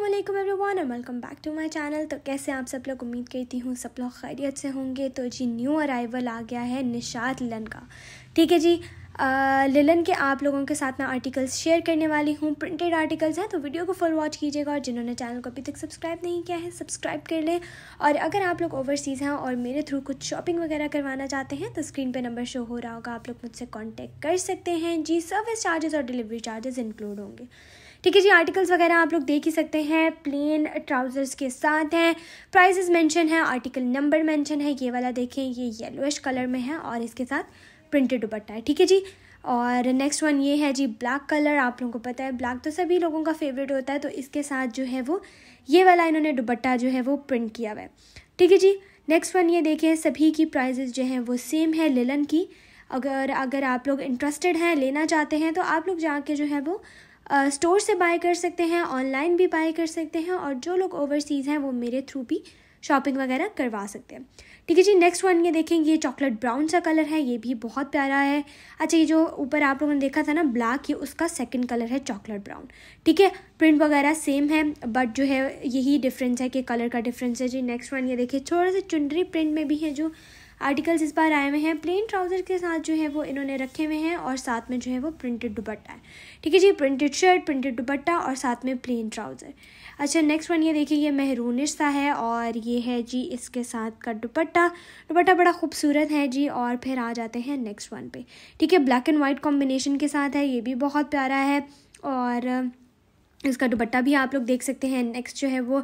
वालेकुम everyone welcome back to my channel तो कैसे आप सब लोग? उम्मीद करती हूँ सब लोग खैरियत से होंगे। तो जी न्यू अराइवल आ गया है निशात लिलन का। ठीक है जी लिलन के आप लोगों के साथ मैं आर्टिकल्स शेयर करने वाली हूँ। प्रिंटेड आर्टिकल्स हैं तो वीडियो को फुल वॉच कीजिएगा और जिन्होंने चैनल को अभी तक सब्सक्राइब नहीं किया है सब्सक्राइब कर लें। और अगर आप लोग ओवरसीज़ हैं और मेरे थ्रू कुछ शॉपिंग वगैरह करवाना चाहते हैं तो स्क्रीन पे नंबर शो हो रहा होगा। आप लोग मुझसे कॉन्टैक्ट कर सकते हैं। जी सर्विस चार्जेस और डिलीवरी चार्जेस इंक्लूड होंगे। ठीक है जी आर्टिकल्स वगैरह आप लोग देख ही सकते हैं प्लेन ट्राउजर्स के साथ हैं। प्राइसेस मेंशन है आर्टिकल नंबर मेंशन है, ये वाला देखें, ये येलोइश कलर में है और इसके साथ प्रिंटेड दुपट्टा है, ठीक है जी? और नेक्स्ट वन ये है जी ब्लैक कलर आप लोगों को पता है ब्लैक तो सभी लोगों का फेवरेट होता है तो इसके साथ जो है वो, ये वाला इन्होंने दुपट्टा जो है वो प्रिंट किया हुआ है, ठीक है जी? नेक्स्ट वन ये देखें, सभी की प्राइजेस जो हैं वो सेम है लिलन की। अगर अगर आप लोग इंटरेस्टेड हैं, लेना चाहते हैं तो आप लोग जाके जो है वो स्टोर से बाय कर सकते हैं ऑनलाइन भी बाय कर सकते हैं और जो लोग ओवरसीज़ हैं वो मेरे थ्रू भी शॉपिंग वगैरह करवा सकते हैं। ठीक है जी नेक्स्ट वन ये देखेंगे, ये चॉकलेट ब्राउन सा कलर है, ये भी बहुत प्यारा है। अच्छा ये जो ऊपर आप लोगों ने देखा था ना ब्लैक ये उसका सेकंड कलर है चॉकलेट ब्राउन ठीक है प्रिंट वगैरह सेम है बट जो है यही डिफरेंस है कि कलर का डिफरेंस है जी। नेक्स्ट वन ये देखिए, थोड़ा सा चुनरी प्रिंट में भी है जो आर्टिकल्स इस बार आए हुए हैं। प्लेन ट्राउज़र के साथ जो है वो इन्होंने रखे हुए हैं और साथ में जो है वो प्रिंटेड दुपट्टा है। ठीक है जी, प्रिंटेड शर्ट, प्रिंटेड दुपट्टा और साथ में प्लेन ट्राउज़र। अच्छा नेक्स्ट वन ये देखिए, ये मेहरूनिश सा है और ये है जी इसके साथ का दुपट्टा। दुपट्टा बड़ा खूबसूरत है जी और फिर आ जाते हैं नेक्स्ट वन पे। ठीक है ब्लैक एंड वाइट कॉम्बिनेशन के साथ है, ये भी बहुत प्यारा है और इसका दुपट्टा भी आप लोग देख सकते हैं। नेक्स्ट जो है वो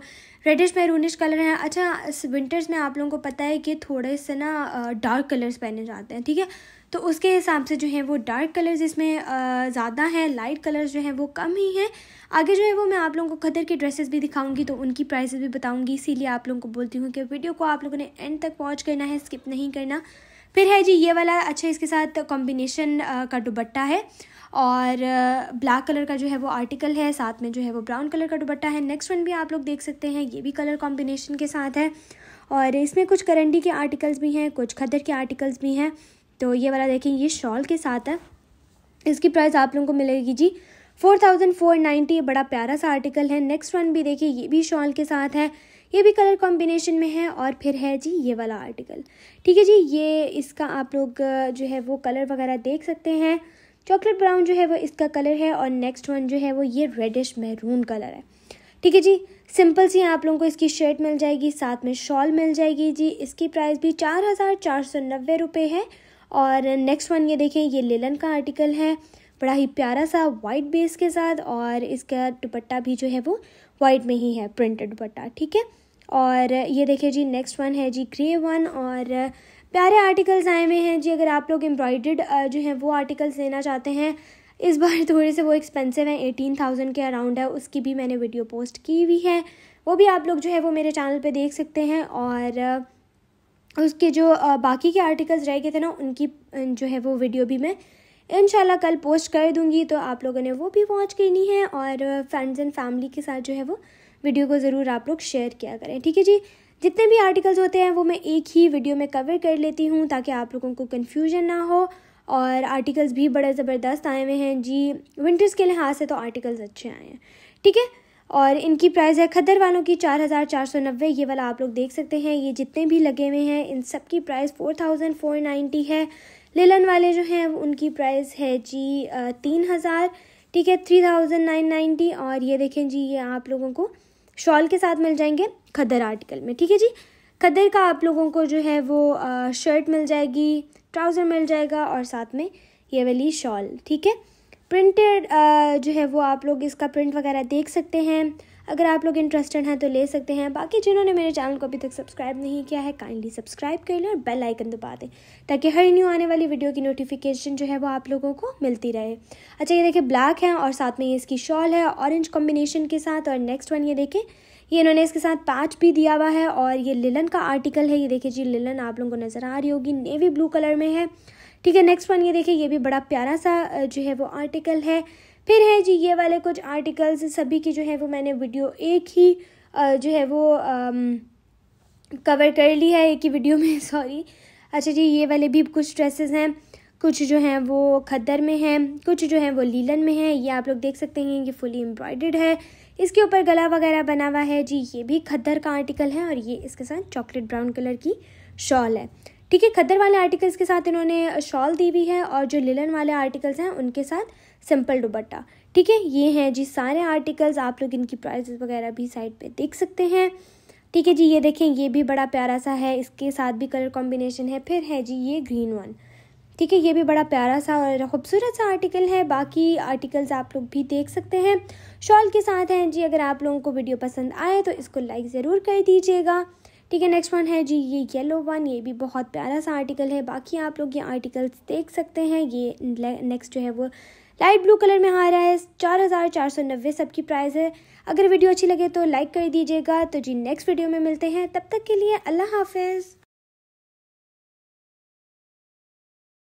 रेडिश मैरूनिश कलर है। अच्छा विंटर्स में आप लोगों को पता है कि थोड़े से ना डार्क कलर्स पहने जाते हैं, ठीक है? तो उसके हिसाब से जो है वो डार्क कलर्स इसमें ज़्यादा हैं लाइट कलर्स जो हैं वो कम ही हैं। आगे जो है वो मैं आप लोगों को खदर की ड्रेसेस भी दिखाऊँगी तो उनकी प्राइसेस भी बताऊँगी। इसीलिए आप लोगों को बोलती हूँ कि वीडियो को आप लोगों ने एंड तक वॉच करना है स्किप नहीं करना। फिर है जी, ये वाला अच्छा इसके साथ कॉम्बिनेशन का दुबट्टा है और ब्लैक कलर का जो है वो आर्टिकल है, साथ में जो है वो ब्राउन कलर का दुपट्टा है। नेक्स्ट वन भी आप लोग देख सकते हैं, ये भी कलर कॉम्बिनेशन के साथ है और इसमें कुछ करंडी के आर्टिकल्स भी हैं, कुछ खदर के आर्टिकल्स भी हैं तो ये वाला देखें, ये शॉल के साथ है। इसकी प्राइस आप लोगों को मिलेगी जी फोर थाउज़ेंड फोर नाइन्टी बड़ा प्यारा सा आर्टिकल है। नेक्स्ट वन भी देखिए ये भी शॉल के साथ है। ये भी कलर कॉम्बिनेशन में है और फिर है जी ये वाला आर्टिकल ठीक है जी, ये इसका आप लोग जो है वो कलर वगैरह देख सकते हैं। चॉकलेट ब्राउन जो है वो इसका कलर है और नेक्स्ट वन जो है वो ये रेडिश मैरून कलर है। ठीक है जी सिंपल सी आप लोगों को इसकी शर्ट मिल जाएगी, साथ में शॉल मिल जाएगी जी। इसकी प्राइस भी चार हज़ार चार सौ नब्बे रुपये है और नेक्स्ट वन ये देखें, ये लेलन का आर्टिकल है। बड़ा ही प्यारा सा वाइट बेस के साथ और इसका दुपट्टा भी जो है वो वाइट में ही है प्रिंटेड दुपट्टा। ठीक है? और ये देखिए जी नेक्स्ट वन है जी ग्रे वन और प्यारे आर्टिकल्स आए हुए हैं जी, अगर आप लोग एम्ब्रॉयड जो है वो आर्टिकल्स लेना चाहते हैं, इस बार थोड़े से वो एक्सपेंसिव हैं एटीन थाउज़ेंड के अराउंड है, उसकी भी मैंने वीडियो पोस्ट की हुई है, वो भी आप लोग जो है वो मेरे चैनल पे देख सकते हैं और उसके जो बाकी के आर्टिकल्स रह गए थे ना, उनकी जो है वो वीडियो भी मैं इन कल पोस्ट कर दूँगी तो आप लोगों ने वो भी वॉच करनी है और फ्रेंड्स एंड फैमिली के साथ जो है वो वीडियो को ज़रूर आप लोग शेयर किया करें। ठीक है जी? जितने भी आर्टिकल्स होते हैं, वो मैं एक ही वीडियो में कवर कर लेती हूँ ताकि आप लोगों को कन्फ्यूज़न ना हो और आर्टिकल्स भी बड़े ज़बरदस्त आए हुए हैं। जी विंटर्स के लिहाज से तो आर्टिकल्स अच्छे आए हैं। ठीक है? और इनकी प्राइस है खदर वालों की चार हज़ार चार सौ नब्बे, ये वाला आप लोग देख सकते हैं। ये जितने भी लगे हुए हैं, इन सब की price four thousand four ninety है। लेलन वाले जो हैं उनकी प्राइस है जी तीन हज़ार। ठीक है थ्री थाउज़ेंड नाइन नाइन्टी और ये देखें जी, ये आप लोगों को शॉल के साथ मिल जाएँगे खदर आर्टिकल में। ठीक है जी? खदर का आप लोगों को जो है, वो शर्ट मिल जाएगी ट्राउज़र मिल जाएगा और साथ में ये वाली शॉल ठीक है? प्रिंटेड जो है वो आप लोग इसका प्रिंट वगैरह देख सकते हैं। अगर आप लोग इंटरेस्टेड हैं तो ले सकते हैं। बाकी जिन्होंने मेरे चैनल को अभी तक सब्सक्राइब नहीं किया है काइंडली सब्सक्राइब कर लें और बेल आइकन दबा दें, ताकि हर न्यू आने वाली वीडियो की नोटिफिकेशन जो है वो आप लोगों को मिलती रहे। अच्छा ये देखिए ब्लैक है और साथ में ये इसकी शॉल है ऑरेंज कॉम्बिनेशन के साथ और नेक्स्ट वन ये देखें। ये इन्होंने इसके साथ पैच भी दिया हुआ है और ये लिलन का आर्टिकल है। ये देखिए जी, लिलन आप लोगों को नज़र आ रही होगी। नेवी ब्लू कलर में है। ठीक है नेक्स्ट वन ये देखिए, ये भी बड़ा प्यारा सा जो है वो आर्टिकल है। फिर है जी, ये वाले कुछ आर्टिकल्स, सभी की जो है वो मैंने वीडियो एक ही जो है वो कवर कर ली है, एक ही वीडियो में सॉरी अच्छा जी, ये वाले भी कुछ ड्रेसेस हैं। कुछ जो हैं वो खद्दर में हैं, कुछ जो हैं वो लीलन में हैं। ये आप लोग देख सकते हैं, ये फुली एम्ब्रॉयड है। इसके ऊपर गला वगैरह बना हुआ है। जी, ये भी खद्दर का आर्टिकल है और ये इसके साथ चॉकलेट ब्राउन कलर की शॉल है। ठीक है, खद्दर वाले आर्टिकल्स के साथ इन्होंने शॉल दी हुई है और जो लिलन वाले आर्टिकल्स हैं, उनके साथ सिंपल दुबट्टा ठीक है, ये हैं जी सारे आर्टिकल्स आप लोग इनकी प्राइसेस वगैरह भी साइड पे देख सकते हैं। ठीक है जी, ये देखें, ये भी बड़ा प्यारा सा है। इसके साथ भी कलर कॉम्बिनेशन है। फिर है जी, ये ग्रीन वन ठीक है, ये भी बड़ा प्यारा सा और खूबसूरत सा आर्टिकल है। बाकी आर्टिकल्स आप लोग भी देख सकते हैं। शॉल के साथ हैं जी, अगर आप लोगों को वीडियो पसंद आए तो इसको लाइक ज़रूर कर दीजिएगा। ठीक है नेक्स्ट वन है जी, ये येलो वन ये भी बहुत प्यारा सा आर्टिकल है। बाकी आप लोग ये आर्टिकल्स देख सकते हैं। ये नेक्स्ट जो है वो लाइट ब्लू कलर में आ रहा है। चार हज़ार चार सौ नब्बे सबकी प्राइस है। अगर वीडियो अच्छी लगे तो लाइक कर दीजिएगा। तो जी नेक्स्ट वीडियो में मिलते हैं। तब तक के लिए अल्लाह हाफिज़।